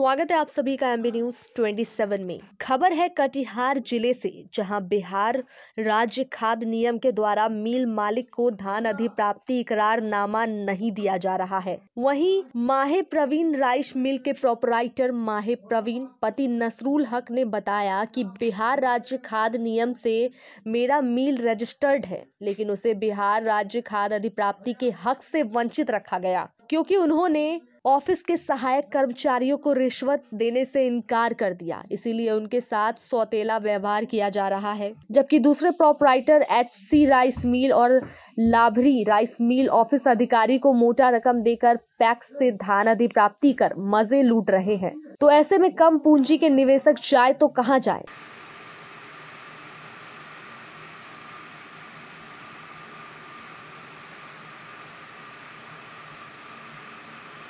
स्वागत है आप सभी का एमबी न्यूज़ 27 में। खबर है कटिहार ज़िले से, जहाँ बिहार राज्य खाद्य नियम के द्वारा मिल मालिक को धान अधिप्राप्ति इकरारनामा नहीं दिया जा रहा है। वहीं माहे प्रवीण राइस मिल के प्रोपराइटर माहे प्रवीण, पति नसरुल हक ने बताया कि बिहार राज्य खाद्य नियम से मेरा मिल रजिस्टर्ड है, लेकिन उसे बिहार राज्य खाद्य अधिप्राप्ति के हक से वंचित रखा गया। क्योंकि उन्होंने ऑफ़िस के सहायक कर्मचारियों को रिश्वत देने से इनकार कर दिया। इसीलिए उनके साथ सौतेला व्यवहार किया जा रहा है, जबकि दूसरे proprietor H C rice mill और लाभरी राइस मिल ऑफ़िस अधिकारी को मोटा रकम देकर पैक्स से धान अधिप्राप्ति कर मज़े लूट रहे हैं। तो ऐसे में कम पूंजी के निवेशक जाए तो कहाँ जाए?